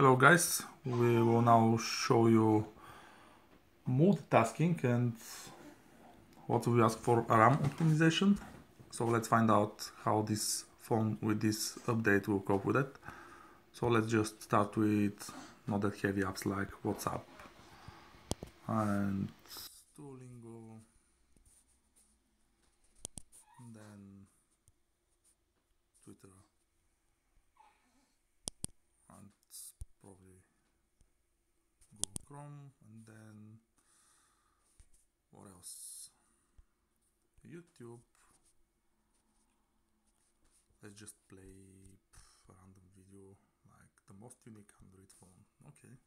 Hello guys, we will now show you multitasking and what we ask for RAM optimization. So let's find out how this phone with this update will cope with it. So let's just start with not that heavy apps like WhatsApp and Duolingo, and then Twitter and probably Google Chrome and then what else? YouTube. Let's just play a random video like the most unique Android phone. Okay.